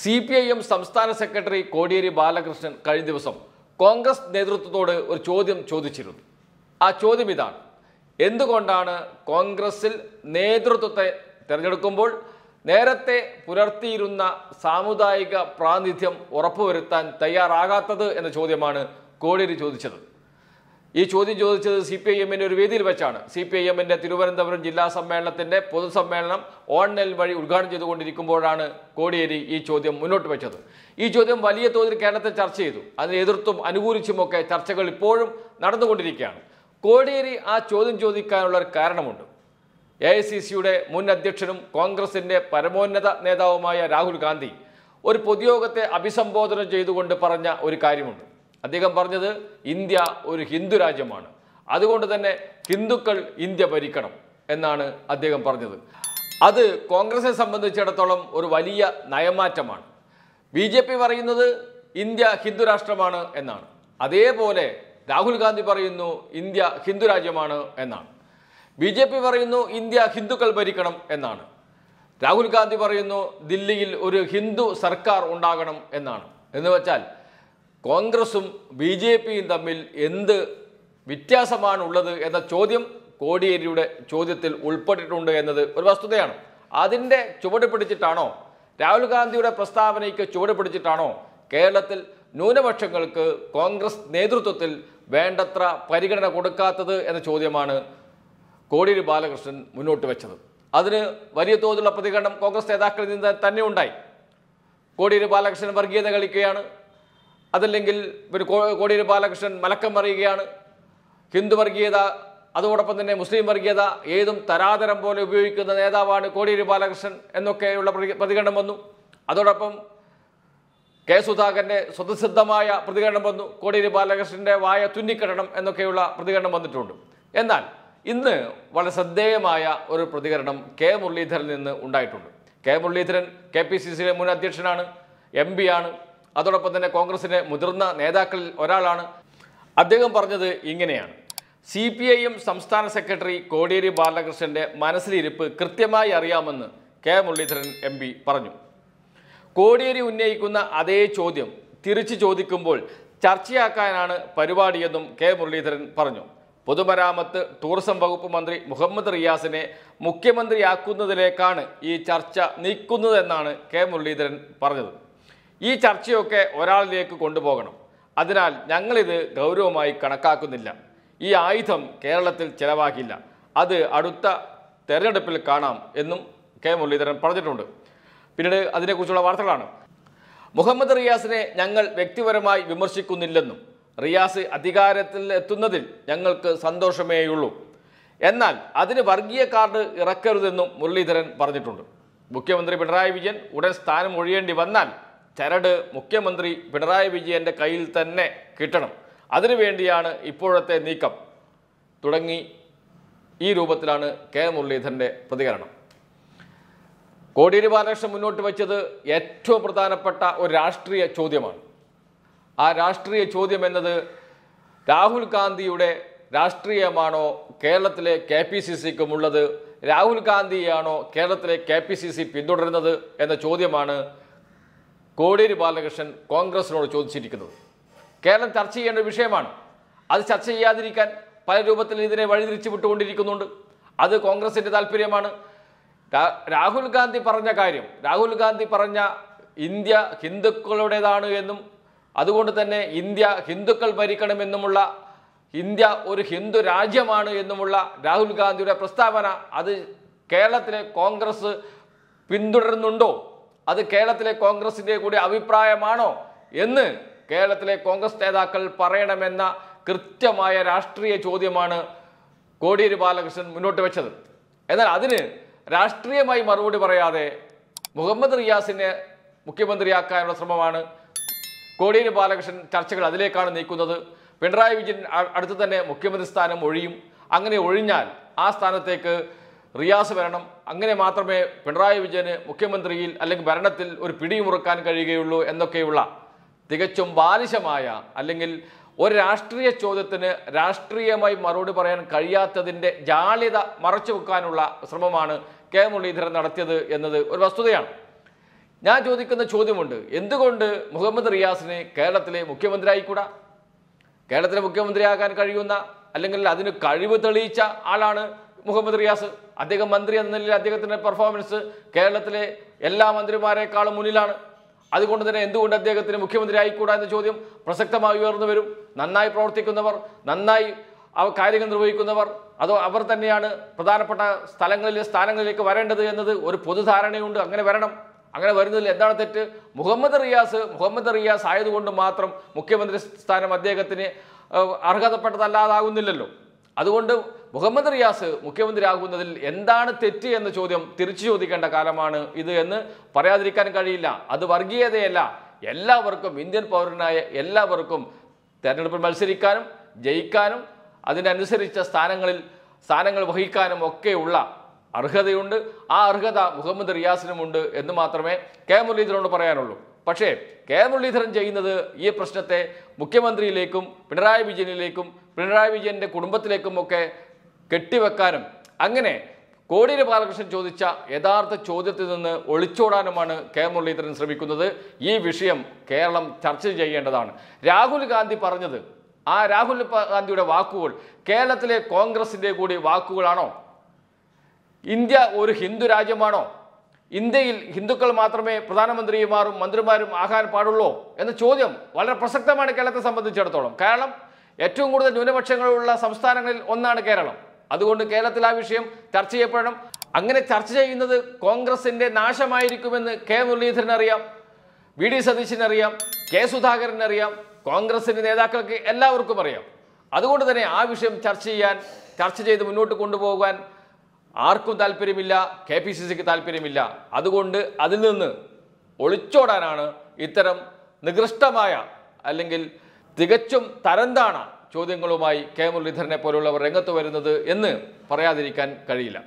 C P I M സംസ്ഥാന secretary Kodiyeri Balakrishnan കഴിഞ്ഞ ദിവസം കോൺഗ്രസ് നേതൃത്വത്തോട് ഒരു ചോദ്യം ചോദിച്ചിരുന്നു. ആ ചോദ്യം ഇതാണ്. എന്തുകൊണ്ടാണ് കോൺഗ്രസിൽ നേതൃത്വത്തെ തിരഞ്ഞെടുക്കുമ്പോൾ നേരത്തെ പുലർത്തിയിരുന്ന സാമുദായിക പ്രാതിനിധ്യം ഉറപ്പുവരുത്താൻ തയ്യാറാകാത്തത് എന്ന ചോദ്യമാണ് കോടിയേരി ചോദിച്ചത്. ഈ ചോദ്യം ചോദിച്ചത് സി പി ഐ എമ്മിന്റെ ഒരു വേദിയിൽ വെച്ചാണ്. സി പി ഐ എമ്മിന്റെ തിരുവനന്തപുരം ജില്ലാ സമ്മേളനത്തിന്റെ പൊതുസമ്മേളനം ഓൺലൈൻ വഴി ഉദ്ഘാടനം ചെയ്തുകൊണ്ടിരിക്കുമ്പോഴാണ് കോടിയേരി ഈ ചോദ്യം മുന്നോട്ട് വെച്ചത്. ഈ ചോദ്യം വലിയ തോതിൽ കേരളത്തിൽ ചർച്ച ചെയ്തു. അതിനെ എതിർത്തും അനുകൂലിച്ചുമൊക്കെ ചർച്ചകൾ ഇപ്പോഴും നടന്നുകൊണ്ടിരിക്കുകയാണ്. കോടിയേരി ആ ചോദ്യം ചോദിക്കാനുള്ള ഒരു കാരണമുണ്ട്. എ ഐ സി സിയുടെ മുൻ അധ്യക്ഷനും കോൺഗ്രസിന്റെ പരമോന്നത നേതാവുമായ രാഹുൽ ഗാന്ധി ഒരു പൊതുയോഗത്തെ അഭിസംബോധന ചെയ്തുകൊണ്ട് പറഞ്ഞ ഒരു കാര്യമുണ്ട്. അദ്ദേഹം പറഞ്ഞത് ഇന്ത്യ ഒരു ഹിന്ദു രാജ്യമാണ്. അതുകൊണ്ട് തന്നെ ഹിന്ദുക്കൾ ഇന്ത്യ ഭരിക്കണം എന്നാണ് അദ്ദേഹം പറഞ്ഞത്. അത് കോൺഗ്രസിനെ സംബന്ധിച്ചിടത്തോളം ഒരു വലിയ നയമാറ്റമാണ്. ബി ജെ പി പറയുന്നത് ഇന്ത്യ ഹിന്ദു രാഷ്ട്രമാണ് എന്നാണ്. അതേപോലെ രാഹുൽ ഗാന്ധി പറയുന്നു ഇന്ത്യ ഹിന്ദു രാജ്യമാണ് എന്നാണ്. ബി ജെ പി പറയുന്നു ഇന്ത്യ ഹിന്ദുക്കൾ ഭരിക്കണം എന്നാണ്. രാഹുൽ ഗാന്ധി പറയുന്നു ദില്ലിയിൽ ഒരു ഹിന്ദു സർക്കാർ ഉണ്ടാകണം എന്നാണ്. എന്ന് വെച്ചാൽ കോൺഗ്രസും ബി ജെ പിയും തമ്മിൽ എന്ത് വ്യത്യാസമാണുള്ളത് എന്ന ചോദ്യം കോടിയേരിയുടെ ചോദ്യത്തിൽ ഉൾപ്പെട്ടിട്ടുണ്ട് എന്നത് ഒരു വസ്തുതയാണ്. അതിന്റെ ചുവട് പിടിച്ചിട്ടാണോ? രാഹുൽ ഗാന്ധിയുടെ പ്രസ്താവനയ്ക്ക് ചുവട് പിടിച്ചിട്ടാണോ? കേരളത്തിൽ ന്യൂനപക്ഷങ്ങൾക്ക് കോൺഗ്രസ് നേതൃത്വത്തിൽ വേണ്ടത്ര പരിഗണന കൊടുക്കാത്തത് എന്ന ചോദ്യമാണ് കോടിയേരി ബാലകൃഷ്ണൻ മുന്നോട്ട് വെച്ചത്. അതിന് വലിയ തോതിലുള്ള പ്രതികരണം കോൺഗ്രസ് നേതാക്കളിൽ നിന്ന് തന്നെ ഉണ്ടായി. കോടിയേരി ബാലകൃഷ്ണൻ വർഗീയത കളിക്കുകയാണ്. അതല്ലെങ്കിൽ ഒരു കോടിയേരി ബാലകൃഷ്ണൻ മലക്കം മറിയുകയാണ്. ഹിന്ദു വർഗീയത അതോടൊപ്പം തന്നെ മുസ്ലിം വർഗീയത ഏതും തരാതരം പോലെ ഉപയോഗിക്കുന്ന നേതാവാണ് കോടിയേരി ബാലകൃഷ്ണൻ എന്നൊക്കെയുള്ള പ്രതി- പ്രതികരണം വന്നു. അതോടൊപ്പം കെ സുധാകരന്റെ സ്വതസിദ്ധമായ പ്രതികരണം വന്നു. കോടിയേരി ബാലകൃഷ്ണന്റെ വായ തുന്നിക്കിടണം എന്നൊക്കെയുള്ള പ്രതികരണം വന്നിട്ടുണ്ട്. എന്നാൽ ഇന്ന് വളരെ ശ്രദ്ധേയമായ ഒരു പ്രതികരണം കെ മുരളീധരനിൽ നിന്ന് ഉണ്ടായിട്ടുണ്ട്. K Muraleedharan K P C സിയിലെ മുൻ അധ്യക്ഷനാണ് എം പിയാണ് അതോടൊപ്പം തന്നെ കോൺഗ്രസിന്റെ മുതിർന്ന നേതാക്കളിൽ ഒരാളാണ്. അദ്ദേഹം പറഞ്ഞത് ഇങ്ങനെയാണ്. സി പി ഐ സംസ്ഥാന സെക്രട്ടറി കോടിയേരി ബാലകൃഷ്ണന്റെ മനസ്സിലിരിപ്പ് കൃത്യമായി അറിയാമെന്ന് കെ മുരളീധരൻ എം പി പറഞ്ഞു. കോടിയേരി ഉന്നയിക്കുന്ന അതേ ചോദ്യം തിരിച്ചു ചോദിക്കുമ്പോൾ ചർച്ചയാക്കാനാണ് പരിപാടിയെന്നും കെ മുരളീധരൻ പറഞ്ഞു. പൊതുമരാമത്ത് ടൂറിസം വകുപ്പ് മന്ത്രി മുഹമ്മദ് റിയാസിനെ മുഖ്യമന്ത്രിയാക്കുന്നതിലേക്കാണ് ഈ ചർച്ച നീക്കുന്നതെന്നാണ് കെ മുരളീധരൻ പറഞ്ഞത്. ഈ ചർച്ചയൊക്കെ ഒരാളിലേക്ക് കൊണ്ടുപോകണം. അതിനാൽ ഞങ്ങളിത് ഗൗരവമായി കണക്കാക്കുന്നില്ല. ഈ ആയുധം കേരളത്തിൽ ചെലവാക്കില്ല അത് അടുത്ത തെരഞ്ഞെടുപ്പിൽ കാണാം എന്നും കെ മുരളീധരൻ പറഞ്ഞിട്ടുണ്ട്. പിന്നീട് അതിനെക്കുറിച്ചുള്ള വാർത്തകളാണ്. മുഹമ്മദ് റിയാസിനെ ഞങ്ങൾ വ്യക്തിപരമായി വിമർശിക്കുന്നില്ലെന്നും റിയാസ് അധികാരത്തിൽ എത്തുന്നതിൽ ഞങ്ങൾക്ക് സന്തോഷമേയുള്ളൂ. എന്നാൽ അതിന് വർഗീയ കാർഡ് ഇറക്കരുതെന്നും മുരളീധരൻ പറഞ്ഞിട്ടുണ്ട്. മുഖ്യമന്ത്രി പിണറായി വിജയൻ ഉടൻ സ്ഥാനം ഒഴിയേണ്ടി വന്നാൽ ചരട് മുഖ്യമന്ത്രി പിണറായി വിജയന്റെ കയ്യിൽ തന്നെ കിട്ടണം. അതിനുവേണ്ടിയാണ് ഇപ്പോഴത്തെ നീക്കം. തുടങ്ങി ഈ രൂപത്തിലാണ് കെ മുരളീധരന്റെ പ്രതികരണം. കോടിയേരി ബാലകൃഷ്ണൻ മുന്നോട്ട് വെച്ചത് ഏറ്റവും പ്രധാനപ്പെട്ട ഒരു രാഷ്ട്രീയ ചോദ്യമാണ്. ആ രാഷ്ട്രീയ ചോദ്യം എന്നത് രാഹുൽ ഗാന്ധിയുടെ രാഷ്ട്രീയമാണോ കേരളത്തിലെ കെ പി സി സിക്കും ഉള്ളത്? രാഹുൽ ഗാന്ധിയാണോ കേരളത്തിലെ കെ പി സി സി പിന്തുടരുന്നത് എന്ന ചോദ്യമാണ് കോടിയേരി ബാലകൃഷ്ണൻ കോൺഗ്രസിനോട് ചോദിച്ചിരിക്കുന്നത്. കേരളം ചർച്ച ചെയ്യേണ്ട വിഷയമാണ്. അത് ചർച്ച ചെയ്യാതിരിക്കാൻ പല രൂപത്തിൽ ഇതിനെ വഴിതിരിച്ചു വിട്ടുകൊണ്ടിരിക്കുന്നുണ്ട്. അത് കോൺഗ്രസിന്റെ താല്പര്യമാണ്. രാഹുൽ ഗാന്ധി പറഞ്ഞ കാര്യം രാഹുൽ ഗാന്ധി പറഞ്ഞ ഇന്ത്യ ഹിന്ദുക്കളുടേതാണ് എന്നും അതുകൊണ്ട് തന്നെ ഇന്ത്യ ഹിന്ദുക്കൾ ഭരിക്കണമെന്നുമുള്ള ഇന്ത്യ ഒരു ഹിന്ദു രാജ്യമാണ് എന്നുമുള്ള രാഹുൽ ഗാന്ധിയുടെ പ്രസ്താവന അത് കേരളത്തിലെ കോൺഗ്രസ് പിന്തുടരുന്നുണ്ടോ? അത് കേരളത്തിലെ കോൺഗ്രസിന്റെ കൂടി അഭിപ്രായമാണോ എന്ന് കേരളത്തിലെ കോൺഗ്രസ് നേതാക്കൾ പറയണമെന്ന കൃത്യമായ രാഷ്ട്രീയ ചോദ്യമാണ് കോടിയേരി ബാലകൃഷ്ണൻ മുന്നോട്ട് വെച്ചത്. എന്നാൽ അതിന് രാഷ്ട്രീയമായി മറുപടി പറയാതെ മുഹമ്മദ് റിയാസിനെ മുഖ്യമന്ത്രിയാക്കാനുള്ള ശ്രമമാണ് കോടിയേരി ബാലകൃഷ്ണൻ ചർച്ചകൾ അതിലേക്കാണ് നീക്കുന്നത്. പിണറായി വിജയൻ അടുത്ത് തന്നെ മുഖ്യമന്ത്രി സ്ഥാനം ഒഴിയും. അങ്ങനെ ഒഴിഞ്ഞാൽ ആ സ്ഥാനത്തേക്ക് റിയാസ് വരണം. അങ്ങനെ മാത്രമേ പിണറായി വിജയന് മുഖ്യമന്ത്രിയിൽ അല്ലെങ്കിൽ ഭരണത്തിൽ ഒരു പിടിമുറുക്കാൻ കഴിയുകയുള്ളൂ എന്നൊക്കെയുള്ള തികച്ചും ബാലിശമായ അല്ലെങ്കിൽ ഒരു രാഷ്ട്രീയ ചോദ്യത്തിന് രാഷ്ട്രീയമായി മറുപടി പറയാൻ കഴിയാത്തതിന്റെ ജാള്യത മറച്ചു വെക്കാനുള്ള ശ്രമമാണ് കെ മുരളീധരൻ നടത്തിയത് എന്നത് ഒരു വസ്തുതയാണ്. ഞാൻ ചോദിക്കുന്ന ചോദ്യമുണ്ട്. എന്തുകൊണ്ട് മുഹമ്മദ് റിയാസിന് കേരളത്തിലെ മുഖ്യമന്ത്രി ആയിക്കൂടാ കേരളത്തിലെ മുഖ്യമന്ത്രിയാകാൻ കഴിയുന്ന അല്ലെങ്കിൽ അതിന് കഴിവ് തെളിയിച്ച ആളാണ് മുഹമ്മദ് റിയാസ് അദ്ദേഹം മന്ത്രി എന്ന നിലയിൽ അദ്ദേഹത്തിന്റെ പെർഫോമൻസ് കേരളത്തിലെ എല്ലാ മന്ത്രിമാരെക്കാളും മുന്നിലാണ്. അതുകൊണ്ട് തന്നെ എന്തുകൊണ്ട് അദ്ദേഹത്തിന് മുഖ്യമന്ത്രി ആയിക്കൂടാ എന്ന ചോദ്യം പ്രസക്തമായി ഉയർന്നു വരും. നന്നായി പ്രവർത്തിക്കുന്നവർ നന്നായി അവ കാര്യങ്ങൾ നിർവഹിക്കുന്നവർ അതോ അവർ തന്നെയാണ് പ്രധാനപ്പെട്ട സ്ഥലങ്ങളിലെ സ്ഥാനങ്ങളിലേക്ക് വരേണ്ടത് എന്നത് ഒരു പൊതുധാരണയുണ്ട്. അങ്ങനെ വരണം. അങ്ങനെ വരുന്നതിൽ എന്താണ് തെറ്റ്? മുഹമ്മദ് റിയാസ് മുഹമ്മദ് റിയാസ് ആയതുകൊണ്ട് മാത്രം മുഖ്യമന്ത്രി സ്ഥാനം അദ്ദേഹത്തിന് അർഹതപ്പെട്ടതല്ലാതാകുന്നില്ലല്ലോ. അതുകൊണ്ട് മുഹമ്മദ് റിയാസ് മുഖ്യമന്ത്രിയാകുന്നതിൽ എന്താണ് തെറ്റ് എന്ന ചോദ്യം തിരിച്ചു ചോദിക്കേണ്ട കാലമാണ് ഇത് എന്ന് പറയാതിരിക്കാൻ കഴിയില്ല. അത് വർഗീയതയല്ല. എല്ലാവർക്കും ഇന്ത്യൻ പൗരനായ എല്ലാവർക്കും തെരഞ്ഞെടുപ്പിൽ മത്സരിക്കാനും ജയിക്കാനും അതിനനുസരിച്ച സ്ഥാനങ്ങളിൽ സ്ഥാനങ്ങൾ വഹിക്കാനും ഒക്കെയുള്ള അർഹതയുണ്ട്. ആ അർഹത മുഹമ്മദ് റിയാസിനുമുണ്ട് എന്ന് മാത്രമേ കെ മുരളീധരനോട് പറയാനുള്ളൂ. പക്ഷേ കെ മുരളീധരൻ ചെയ്യുന്നത് ഈ പ്രശ്നത്തെ മുഖ്യമന്ത്രിയിലേക്കും പിണറായി വിജയനിലേക്കും പിണറായി വിജയന്റെ കുടുംബത്തിലേക്കും ഒക്കെ കെട്ടിവെക്കാനും അങ്ങനെ കോടിയേരി ബാലകൃഷ്ണൻ ചോദിച്ച യഥാർത്ഥ ചോദ്യത്തിൽ നിന്ന് ഒളിച്ചോടാനുമാണ് കെ മുരളീധരൻ ശ്രമിക്കുന്നത്. ഈ വിഷയം കേരളം ചർച്ച ചെയ്യേണ്ടതാണ്. രാഹുൽ ഗാന്ധി പറഞ്ഞത് ആ രാഹുൽ ഗാന്ധിയുടെ വാക്കുകൾ കേരളത്തിലെ കോൺഗ്രസിന്റെ കൂടി വാക്കുകളാണോ? ഇന്ത്യ ഒരു ഹിന്ദു രാജ്യമാണോ? ഇന്ത്യയിൽ ഹിന്ദുക്കൾ മാത്രമേ പ്രധാനമന്ത്രിമാരും മന്ത്രിമാരും ആകാൻ പാടുള്ളൂ എന്ന ചോദ്യം വളരെ പ്രസക്തമാണ് കേരളത്തെ സംബന്ധിച്ചിടത്തോളം. കാരണം ഏറ്റവും കൂടുതൽ ന്യൂനപക്ഷങ്ങളുള്ള സംസ്ഥാനങ്ങളിൽ ഒന്നാണ് കേരളം. അതുകൊണ്ട് കേരളത്തിൽ ആ വിഷയം ചർച്ച ചെയ്യപ്പെടണം. അങ്ങനെ ചർച്ച ചെയ്യുന്നത് കോൺഗ്രസിന്റെ നാശമായിരിക്കുമെന്ന് കെ മുരളീധരൻ അറിയാം വി ഡി സതീശനറിയാം കെ സുധാകരൻ അറിയാം കോൺഗ്രസിന്റെ നേതാക്കൾക്ക് എല്ലാവർക്കും അറിയാം. അതുകൊണ്ട് തന്നെ ആ വിഷയം ചർച്ച ചെയ്യാൻ ചർച്ച ചെയ്ത് മുന്നോട്ട് കൊണ്ടുപോകാൻ ആർക്കും താല്പര്യമില്ല കെ പി സി സിക്ക് താല്പര്യമില്ല. അതുകൊണ്ട് അതിൽ നിന്ന് ഒളിച്ചോടാനാണ് ഇത്തരം നികൃഷ്ടമായ അല്ലെങ്കിൽ തികച്ചും തരംതാണ ചോദ്യങ്ങളുമായി കെ മുരളീധരനെ പോലുള്ളവർ രംഗത്ത് വരുന്നത് എന്ന് പറയാതിരിക്കാൻ കഴിയില്ല.